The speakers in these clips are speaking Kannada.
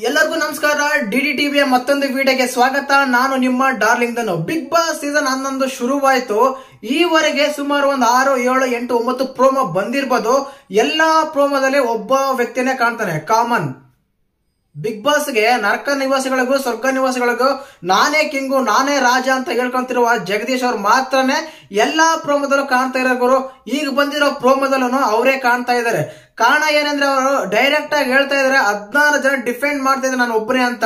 ಎಲ್ಲರಿಗೂ ನಮಸ್ಕಾರ. ಡಿ ಡಿ ಟಿವಿಯ ಮತ್ತೊಂದು ವಿಡಿಯೋಗೆ ಸ್ವಾಗತ. ನಾನು ನಿಮ್ಮ darling Dhanu Bigg Boss season ಹನ್ನೊಂದು ಶುರುವಾಯಿತು. ಈವರೆಗೆ ಸುಮಾರು ಒಂದು ಆರು, ಏಳು, ಎಂಟು, ಒಂಬತ್ತು ಪ್ರೋಮೋ ಬಂದಿರ್ಬೋದು. ಎಲ್ಲಾ ಪ್ರೋಮೋದಲ್ಲಿ ಒಬ್ಬ ವ್ಯಕ್ತಿನೇ ಕಾಣ್ತಾನೆ. ಕಾಮನ್. ಬಿಗ್ ಬಾಸ್ಗೆ ನರಕ ನಿವಾಸಿಗಳಿಗೂ, ಸ್ವರ್ಗ ನಿವಾಸಿಗಳಿಗೂ, ನಾನೇ ಕಿಂಗು, ನಾನೇ ರಾಜ ಅಂತ ಹೇಳ್ಕೊಂತಿರುವ ಜಗದೀಶ್ ಅವ್ರು ಮಾತ್ರನೇ ಎಲ್ಲಾ ಪ್ರೋಮದಲ್ಲೂ ಕಾಣ್ತಾ ಇರೋರು ಈಗ ಬಂದಿರೋ ಪ್ರೋಮದಲ್ಲೂ ಅವರೇ ಕಾಣ್ತಾ ಇದ್ದಾರೆ. ಕಾರಣ ಏನಂದ್ರೆ ಅವರು ಡೈರೆಕ್ಟ್ ಆಗಿ ಹೇಳ್ತಾ ಇದಾರೆ ಹದಿನಾರು ಜನ ಡಿಫೆಂಡ್ ಮಾಡ್ತಾ ಇದ್ದಾರೆ ನಾನು ಒಬ್ಬನೇ ಅಂತ.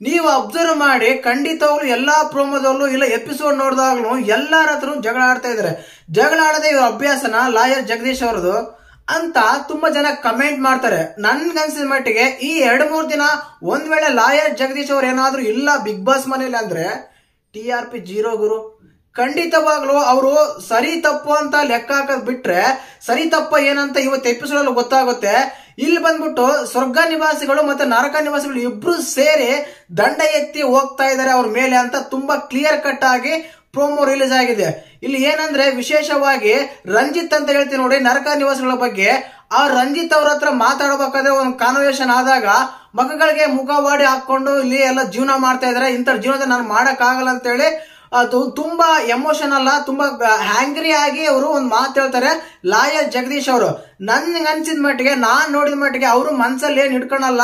ನೀವು ಅಬ್ಸರ್ವ್ ಮಾಡಿ, ಖಂಡಿತವಾಗ್ಲೂ ಎಲ್ಲಾ ಪ್ರೋಮೋದಲ್ಲೂ ಇಲ್ಲ ಎಪಿಸೋಡ್ ನೋಡಿದಾಗ್ಲೂ ಎಲ್ಲರ ಹತ್ರ ಜಗಳ ಆಡ್ತಾ ಇದಾರೆ ಜಗಳ ಆಡದೆ ಇವ್ರ ಅಭ್ಯಾಸನ ಲಾಯರ್ ಜಗದೀಶ್ ಅವ್ರದ್ದು. ಅಂತ ತುಂಬಾ ಜನ ಕಮೆಂಟ್ ಮಾಡ್ತಾರೆ. ನನ್ಗನ್ಸಿದ ಮಟ್ಟಿಗೆ ಈ ಎರಡ್ ಮೂರ್ ದಿನ ಒಂದ್ ವೇಳೆ ಲಾಯರ್ ಜಗದೀಶ್ ಅವ್ರು ಏನಾದ್ರೂ ಇಲ್ಲ ಬಿಗ್ ಬಾಸ್ ಮನೇಲಿ ಅಂದ್ರೆ ಟಿ ಆರ್ ಪಿ ಜೀರೋ ಗುರು. ಖಂಡಿತವಾಗ್ಲೂ ಅವರು ಸರಿ ತಪ್ಪು ಅಂತ ಲೆಕ್ಕ ಹಾಕೋದ್ ಬಿಟ್ರೆ ಸರಿ ತಪ್ಪ ಏನಂತ ಇವತ್ತು ಎಪಿಸೋಡ್ ಅಲ್ಲಿ ಗೊತ್ತಾಗುತ್ತೆ. ಇಲ್ಲಿ ಬಂದ್ಬಿಟ್ಟು ಸ್ವರ್ಗ ನಿವಾಸಿಗಳು ಮತ್ತೆ ನರಕ ನಿವಾಸಿಗಳು ಇಬ್ರು ಸೇರಿ ದಂಡ ಎತ್ತಿ ಹೋಗ್ತಾ ಇದ್ದಾರೆ ಅವ್ರ ಮೇಲೆ ಅಂತ ತುಂಬಾ ಕ್ಲಿಯರ್ ಕಟ್ ಆಗಿ ಪ್ರೋಮೋ ರಿಲೀಸ್ ಆಗಿದೆ. ಇಲ್ಲಿ ಏನಂದ್ರೆ ವಿಶೇಷವಾಗಿ ರಂಜಿತ್ ಅಂತ ಹೇಳ್ತೀನಿ ನೋಡಿ, ನರಕ ನಿವಾಸಗಳ ಬಗ್ಗೆ. ಆ ರಂಜಿತ್ ಅವ್ರ ಹತ್ರ ಮಾತಾಡಬೇಕಾದ್ರೆ ಒಂದು ಕಾನ್ವರ್ಸೇಷನ್ ಆದಾಗ ಮಕ್ಕಳಿಗೆ ಮುಖವಾಡಿ ಹಾಕೊಂಡು ಇಲ್ಲಿ ಎಲ್ಲ ಜೀವನ ಮಾಡ್ತಾ ಇದಾರೆ. ಇಂಥ ಜೀವನದ ನಾನು ಮಾಡಕ್ ಆಗಲ್ಲ ಅಂತ ಹೇಳಿ ಅದು ತುಂಬಾ ಎಮೋಷನ್ ಅಲ್ಲ, ತುಂಬಾ ಹ್ಯಾಂಗ್ರಿ ಆಗಿ ಅವರು ಒಂದು ಮಾತು ಹೇಳ್ತಾರೆ ಲಾಯರ್ ಜಗದೀಶ್ ಅವರು. ನನ್ಗೆ ಅನ್ಸಿದ ಮಟ್ಟಿಗೆ, ನಾನ್ ನೋಡಿದ ಮಟ್ಟಿಗೆ ಅವರು ಮನ್ಸಲ್ಲಿ ಏನ್ ಹಿಡ್ಕೊಳಲ್ಲ.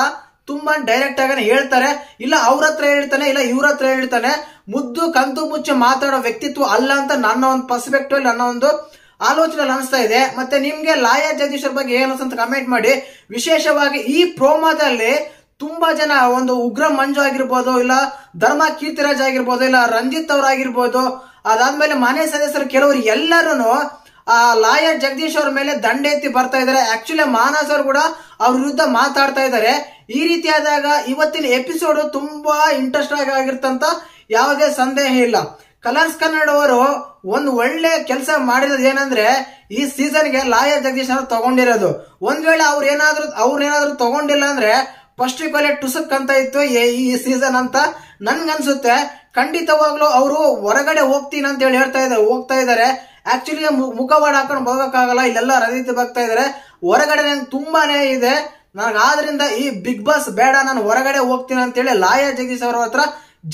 ತುಂಬಾ ಡೈರೆಕ್ಟ್ ಆಗಿ ಹೇಳ್ತಾರೆ. ಇಲ್ಲ ಅವ್ರ ಹತ್ರ ಹೇಳ್ತಾನೆ, ಇಲ್ಲ ಇವ್ರ ಹತ್ರ ಹೇಳ್ತಾನೆ. ಮುದ್ದು ಕಂತು ಮುಚ್ಚೆ ಮಾತಾಡೋ ವ್ಯಕ್ತಿತ್ವ ಅಲ್ಲ ಅಂತ ನನ್ನ ಒಂದು ಪರ್ಸ್ಪೆಕ್ಟಿವ್ ನನ್ನ ಒಂದು ಆಲೋಚನೆ ಅನಿಸ್ತಾ ಇದೆ. ಮತ್ತೆ ನಿಮ್ಗೆ ಲಾಯ ಜಗದೀಶ್ ಬಗ್ಗೆ ಏನು ಅಂತ ಕಮೆಂಟ್ ಮಾಡಿ. ವಿಶೇಷವಾಗಿ ಈ ಪ್ರೋಮೋದಲ್ಲಿ ತುಂಬಾ ಜನ ಒಂದು ಉಗ್ರ ಮಂಜು ಆಗಿರ್ಬೋದು, ಇಲ್ಲ ಧರ್ಮ ಕೀರ್ತಿರಾಜ್ ಆಗಿರ್ಬೋದು, ಇಲ್ಲ ರಂಜಿತ್ ಅವರಾಗಿರ್ಬೋದು ಅದಾದ್ಮೇಲೆ ಮನೆ ಸದಸ್ಯರು ಕೆಲವರು ಎಲ್ಲರೂ ಆ ಲಾಯರ್ ಜಗದೀಶ್ ಅವ್ರ ಮೇಲೆ ದಂಡ ಎತ್ತಿ ಬರ್ತಾ ಇದಾರೆ ಆಕ್ಚುಲಿ ಮಾನಸ್ ಅವರು ಕೂಡ ಅವ್ರ ವಿರುದ್ಧ ಮಾತಾಡ್ತಾ ಇದ್ದಾರೆ. ಈ ರೀತಿ ಆದಾಗ ಇವತ್ತಿನ ಎಪಿಸೋಡ್ ತುಂಬಾ ಇಂಟ್ರೆಸ್ಟ್ ಆಗಿ ಆಗಿರ್ತಂತ ಯಾವುದೇ ಸಂದೇಹ ಇಲ್ಲ. ಕಲರ್ಸ್ ಕನ್ನಡ ಅವರು ಒಂದು ಒಳ್ಳೆ ಕೆಲಸ ಮಾಡಿರೋದು ಏನಂದ್ರೆ ಈ ಸೀಸನ್ಗೆ ಲಾಯರ್ ಜಗದೀಶ್ ಅವ್ರು ತಗೊಂಡಿರೋದು. ಒಂದ್ ವೇಳೆ ಅವ್ರ ಏನಾದ್ರು ಅವ್ರ ಏನಾದ್ರು ತಗೊಂಡಿಲ್ಲ ಅಂದ್ರೆ ಫಸ್ಟ್ ಕೊಲೆ ಟುಸಕ್ ಅಂತ ಇತ್ತು ಈ ಸೀಸನ್ ಅಂತ. ನನ್ಗನ್ಸುತ್ತೆ, ಖಂಡಿತವಾಗ್ಲೂ ಅವರು ಹೊರಗಡೆ ಹೋಗ್ತೀನಿ ಅಂತ ಹೇಳಿ ಹೇಳ್ತಾ ಇದ್ದಾರೆ, ಹೋಗ್ತಾ ಇದ್ದಾರೆ. ಆಕ್ಚುಲಿ ಮುಖವಾಡ ಹಾಕೊಂಡು ಹೋಗಕ್ಕಾಗಲ್ಲ, ಇಲ್ಲೆಲ್ಲ ರದಿತಿ ಬರ್ತಾ ಇದಾರೆ ಹೊರಗಡೆ ನಂಗೆ ತುಂಬಾನೇ ಇದೆ. ನನಗೆ ಆದ್ರಿಂದ ಈ ಬಿಗ್ ಬಾಸ್ ಬೇಡ, ನಾನು ಹೊರಗಡೆ ಹೋಗ್ತೀನಿ ಅಂತ ಹೇಳಿ ಲಾಯರ್ ಜಗದೀಶ್ ಅವ್ರ ಹತ್ರ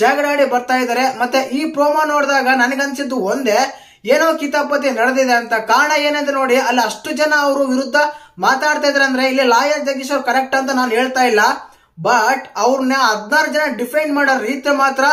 ಜಗಳಾಡಿ ಬರ್ತಾ ಇದ್ದಾರೆ. ಮತ್ತೆ ಈ ಪ್ರೋಮೋ ನೋಡಿದಾಗ ನನಗನ್ಸಿದ್ದು ಒಂದೇ ಏನೋ ಕಿತಾಪತಿ ನಡೆದಿದೆ ಅಂತ ಕಾರಣ ಏನಂತ ನೋಡಿ ಅಲ್ಲಿ ಅಷ್ಟು ಜನ ಅವರು ವಿರುದ್ಧ ಮಾತಾಡ್ತಾ ಇದ್ರೆ ಅಂದ್ರೆ ಇಲ್ಲಿ ಲಾಯರ್ ಜಗದೀಶ್ ಅವ್ರು ಕರೆಕ್ಟ್ ಅಂತ ನಾನು ಹೇಳ್ತಾ ಇಲ್ಲ. ಬಟ್ ಅವ್ರನ್ನ ಹದಿನಾರು ಜನ ಡಿಫೆಂಡ್ ಮಾಡೋ ರೀತಿ ಮಾತ್ರ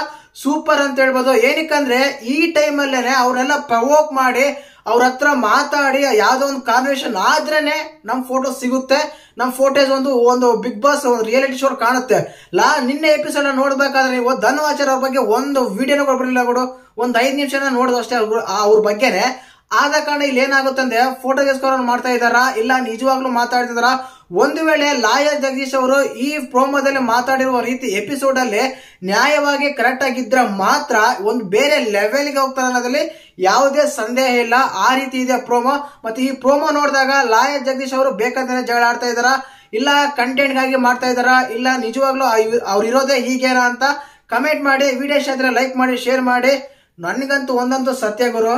ಸೂಪರ್ ಅಂತ ಹೇಳ್ಬೋದು. ಏನಕ್ಕಂದ್ರೆ ಈ ಟೈಮಲ್ಲೇನೆ ಅವ್ರನ್ನೆಲ್ಲ ಪ್ರವೋಕ್ ಮಾಡಿ ಅವ್ರ ಹತ್ರ ಮಾತಾಡಿ ಯಾವ್ದೋ ಒಂದು ಕಾನ್ವರ್ಸೇಷನ್ ಆದ್ರೇನೆ ನಮ್ ಫೋಟೋ ಸಿಗುತ್ತೆ. ನಮ್ ಫೋಟೋಸ್ ಒಂದು ಒಂದು ಬಿಗ್ ಬಾಸ್ ಒಂದು ರಿಯಾಲಿಟಿ ಶೋ ಕಾಣುತ್ತೆ. ಲಾ, ನಿನ್ನೆ ಎಪಿಸೋಡ್ ನೋಡ್ಬೇಕಾದ್ರೆ ನೀವು ಧನ್ವಾಚಾರ್ ಅವ್ರ ಬಗ್ಗೆ ಒಂದು ವಿಡಿಯೋನ ಬರಲಿಲ್ಲ ಕೊಡು ಒಂದ್ ಐದ್ ನಿಮಿಷನ ನೋಡೋದು ಅಷ್ಟೇ ಅವ್ರ- ಅವ್ರ ಬಗ್ಗೆನೆ. ಆದ ಕಾರಣ ಇಲ್ಲಿ ಏನಾಗುತ್ತೆ ಅಂದ್ರೆ ಫೋಟೋಗೋಸ್ಕರ ಮಾಡ್ತಾ ಇದಾರ ಇಲ್ಲ, ನಿಜವಾಗ್ಲೂ ಮಾತಾಡ್ತಿದಾರ ಒಂದು ವೇಳೆ ಲಾಯರ್ ಜಗದೀಶ್ ಅವರು ಈ ಪ್ರೋಮೋದಲ್ಲಿ ಮಾತಾಡಿರುವ ರೀತಿ ಎಪಿಸೋಡ್ ಅಲ್ಲಿ ನ್ಯಾಯವಾಗಿ ಕರೆಕ್ಟ್ ಆಗಿದ್ರೆ ಮಾತ್ರ ಒಂದು ಬೇರೆ ಲೆವೆಲ್ಗೆ ಹೋಗ್ತಾರೆ ಅನ್ನೋದ್ರಲ್ಲಿ ಯಾವುದೇ ಸಂದೇಹ ಇಲ್ಲ. ಆ ರೀತಿ ಇದೆ ಪ್ರೋಮೋ ಮತ್ತೆ ಈ ಪ್ರೋಮೋ ನೋಡಿದಾಗ ಲಾಯರ್ ಜಗದೀಶ್ ಅವರು ಬೇಕಾದ್ರೆ ಜಗಳ ಆಡ್ತಾ ಇದಾರ ಇಲ್ಲ ಕಂಟೆಂಟ್ಗಾಗಿ ಮಾಡ್ತಾ ಇದಾರ ಇಲ್ಲ, ನಿಜವಾಗ್ಲೂ ಅವ್ರು ಇರೋದೇ ಹೀಗೇನಾ ಅಂತ ಕಮೆಂಟ್ ಮಾಡಿ. ವಿಡಿಯೋ ಇಷ್ಟ ಲೈಕ್ ಮಾಡಿ ಶೇರ್ ಮಾಡಿ. ನನಗಂತೂ ಒಂದಂತೂ ಸತ್ಯ ಗುರು.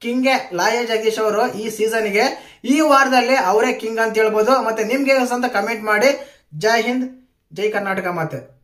ಕಿಂಗೆ ಲಾಯ ಜಗದೀಶ್ ಅವರು ಈ ಸೀಸನ್ಗೆ ಈ ವಾರದಲ್ಲಿ ಅವರೇ ಕಿಂಗ್ ಅಂತ ಹೇಳ್ಬೋದು. ಮತ್ತೆ ನಿಮ್ಗೆ ಅಂತ ಕಮೆಂಟ್ ಮಾಡಿ. ಜೈ ಹಿಂದ್, ಜೈ ಕರ್ನಾಟಕ ಮಾತೆ.